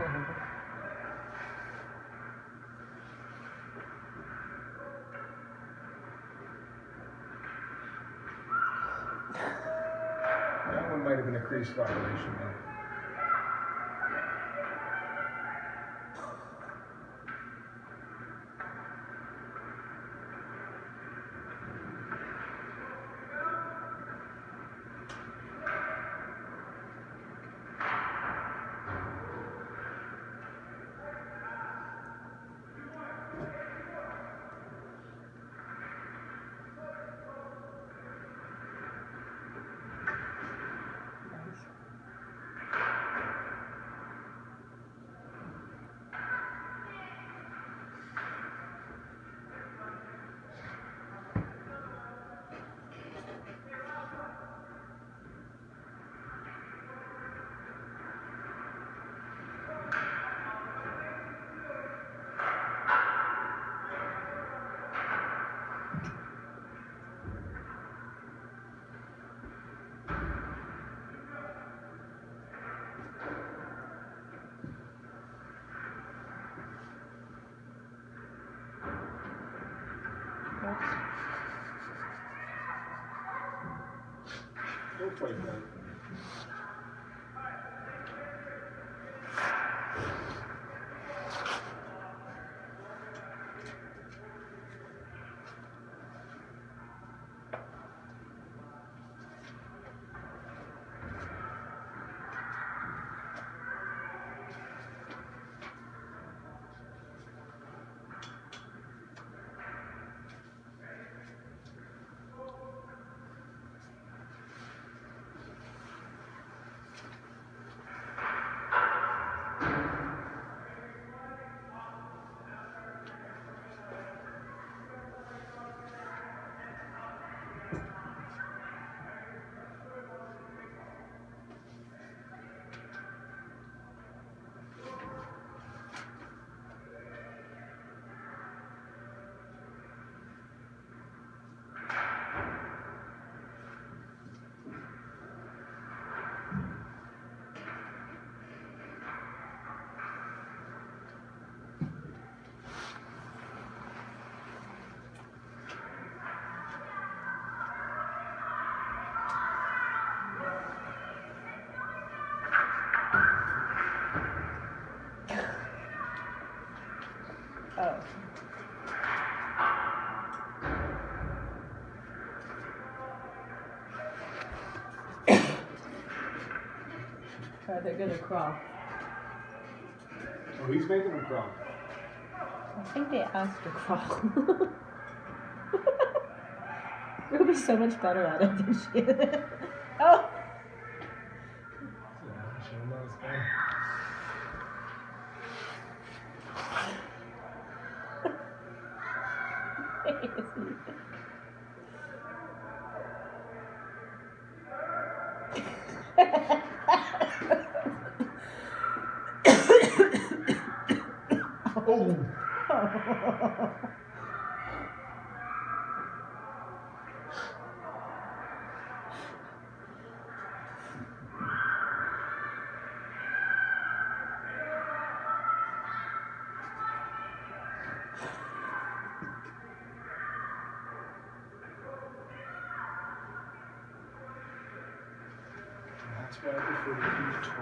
That one might have been a crease violation though. We'll play that. Oh. They're gonna crawl. Oh, he's making them crawl. I think they asked to crawl. Ruby's so much better at it than she is. oh! Why I prefer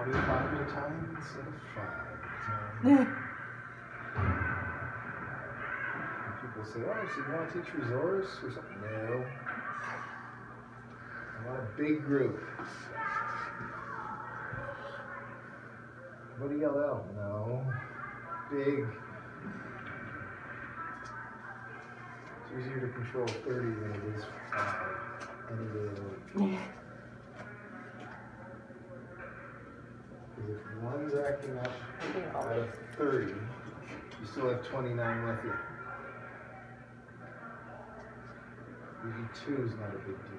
25 at a time instead of 5 at a time. People say, oh, so you want to teach resource or something? No. I want a big group. What do you yell out? No. Big. It's easier to control 30 than it is 5 any day of the week. one's acting up out of 30. You still have 29 left you. Maybe two is not a big deal.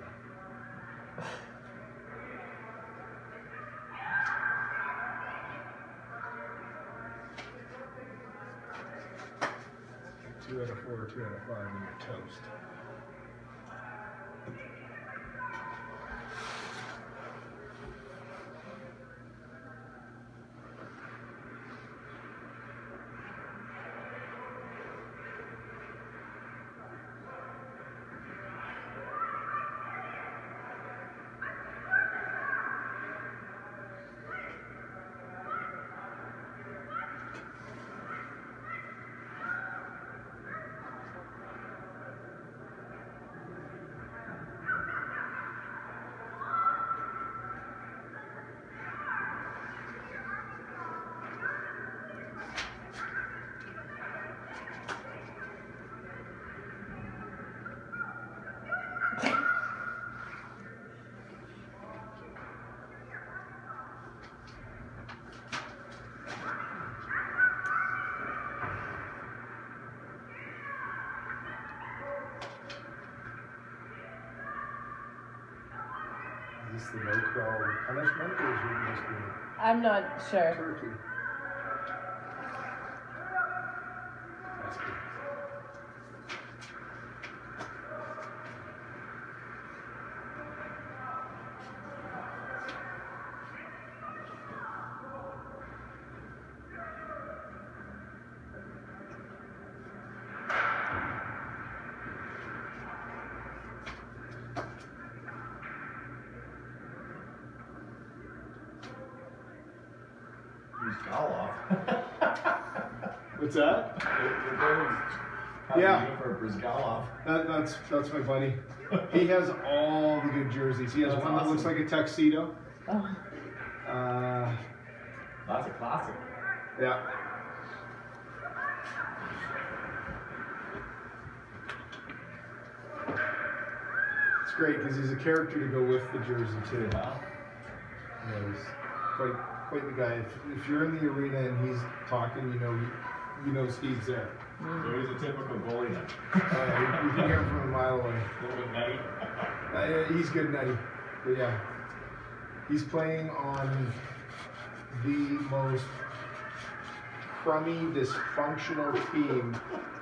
two out of four, two out of five, and you're toast. Is the no crawl punishment, or is it just the I'm not sure. turkey? He's Goloff. What's that? Yeah. Yeah. For Bryzgalov. That, that's that's my buddy. He has all the good jerseys. He has That's one that looks awesome. like a tuxedo. Oh, Uh, That's a classic. yeah. It's great because he's a character to go with the jersey too. Yeah. Yeah, he's quite quite the guy. If, if you're in the arena and he's talking, you know you know Steve's there. So he's a typical goalie then. Uh, you, you can hear him from a mile away. A little bit nutty. Uh, yeah, he's good, nutty. But yeah, he's playing on the most crummy, dysfunctional team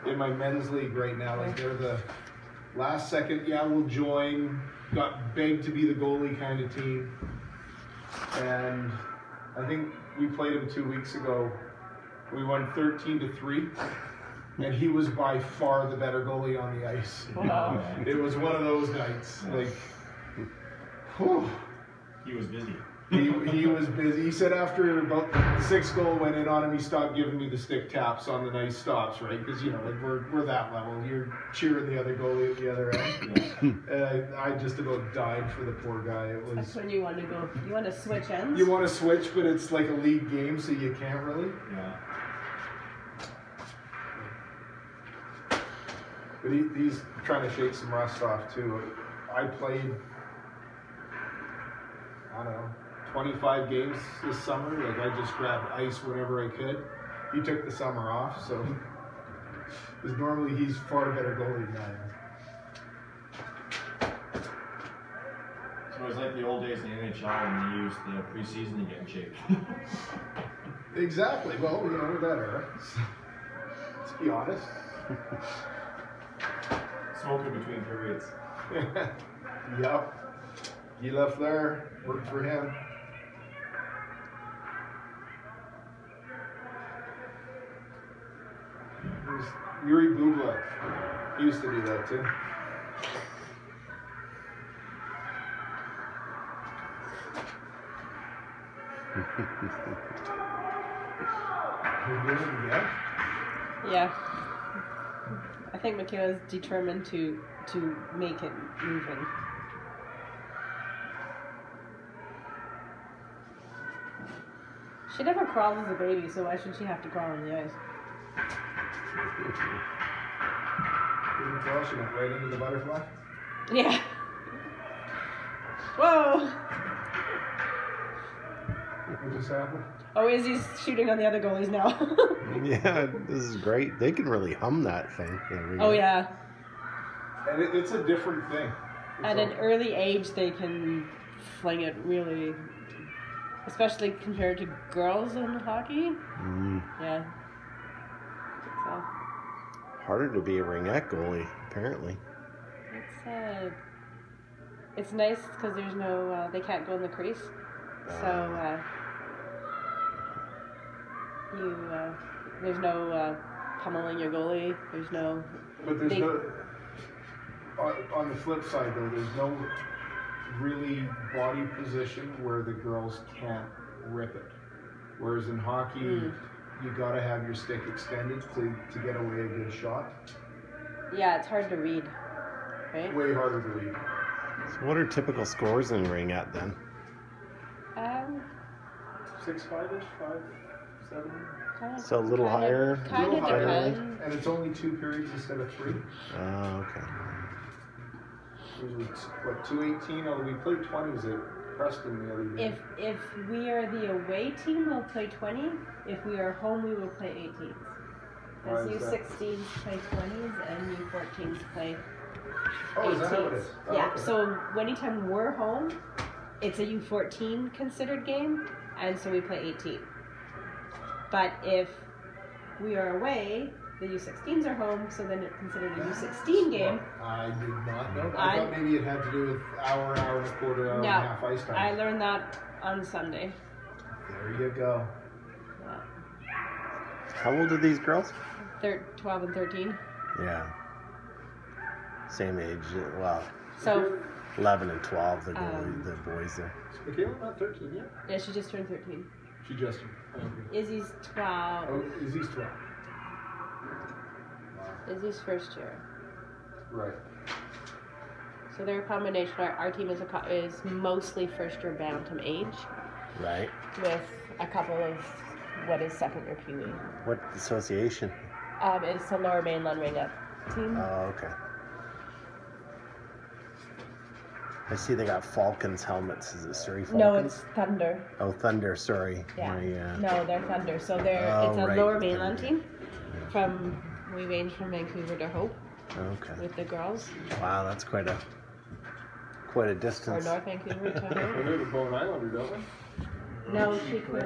in my men's league right now. Like they're the last second, yeah, we'll join. Got begged to be the goalie kind of team, and I think we played him two weeks ago. We won 13 to three, and he was by far the better goalie on the ice. wow. It was one of those nights. Like, whew. He was busy. he, he was busy. He said after about the sixth goal went in on him, he stopped giving me the stick taps on the nice stops, right? Because you know, like we're, we're that level. You're cheering the other goalie at the other end. Yeah. And I, I just about died for the poor guy. It That's was. when you want to go. You want to switch ends? You want to switch, but it's like a league game, so you can't really. Yeah. But he, he's trying to shake some rust off too. I played, I don't know, 25 games this summer. Like I just grabbed ice whenever I could. He took the summer off, so because normally he's far better goalie than I am. So it was like the old days in the NHL when they used the preseason to get in shape. Exactly. Well, you know that era. Let's be honest. Smoking between periods. yep. He left there. Worked for him. Jiri Bubla. He used to do that too. Yeah. I think Michaela's determined to to make it moving. She never crawls as a baby, so why should she have to crawl on the ice? Didn't crawl, she went right into the butterfly. Yeah. Whoa! What just happened? Oh, Izzy's shooting on the other goalies now. Yeah, this is great. They can really hum that thing. every oh night. yeah. And it, it's a different thing. It's At a- an early age, they can fling it really, especially compared to girls in hockey. Mm, Yeah. So, Harder to be a ringette goalie, apparently. It's uh, it's nice because there's no uh, they can't go in the crease, so uh, you uh, there's no uh, pummeling your goalie. There's no But there's They- no. On, on the flip side, though, there's no really body position where the girls can't rip it. Whereas in hockey, Mm. you gotta have your stick extended to, to get away a good shot. yeah, it's hard to read, right? Way harder to read. So what are typical scores in ringette then? Um, Six five ish, five seven. kind of, So a little kind higher? Of, kind Little of higher. depends. And it's only two periods instead of three. Oh, okay. T- what two eighteen? Oh, we played twenties at Preston the other day. If if we are the away team, we'll play twenty. If we are home, we will play 18s. Why Because U? 16s play 20s and U 14s play oh, is that how it 18s. is? Oh, yeah. okay. So anytime we're home, it's a U 14 considered game, and so we play 18. But if we are away, the U 16s are home, so then it's considered a U 16 game. I did not know. I, I- thought maybe it had to do with hour, hour and a quarter, hour No, and a half ice time. I learned that on Sunday. There you go. Yeah. How old are these girls? Thir- 12 and 13. Yeah. Same age. uh, Well, So 11 and 12, the, goalie, Um, the boys there. Is Michaela not 13 yet? yeah, she just turned 13. She just. turned. Okay. Izzy's 12. Oh, Izzy's 12. Izzy's first year. Right. So they're a combination. Our, our team is a co- is mostly first year bantam age, Right. with a couple of what is second year Pee Wee. What association? Um, it's the Lower Mainland Ringette team. Oh, okay. I see they got Falcons helmets. Is it Surrey Falcons? no, it's Thunder. Oh, Thunder, sorry. Yeah. My, uh, No, they're Thunder. So they're Oh, it's a right, Lower Mainland Thunder. team. From we range from Vancouver to Hope Okay. with the girls, Wow, that's quite a quite a or distance. North Vancouver to We Hope. have a Bowen Islander, don't we? No, she quit.